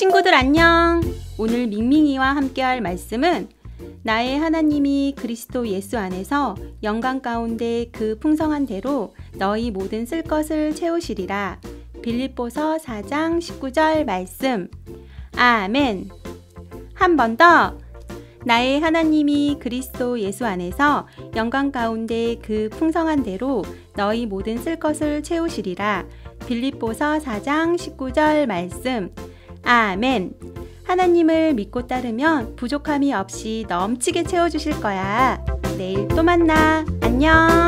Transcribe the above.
친구들 안녕! 오늘 밍밍이와 함께할 말씀은 나의 하나님이 그리스도 예수 안에서 영광 가운데 그 풍성한 대로 너희 모든 쓸 것을 채우시리라. 빌립보서 4장 19절 말씀. 아멘. 한 번 더. 나의 하나님이 그리스도 예수 안에서 영광 가운데 그 풍성한 대로 너희 모든 쓸 것을 채우시리라. 빌립보서 4장 19절 말씀. 아멘. 하나님을 믿고 따르면 부족함이 없이 넘치게 채워주실 거야. 내일 또 만나. 안녕.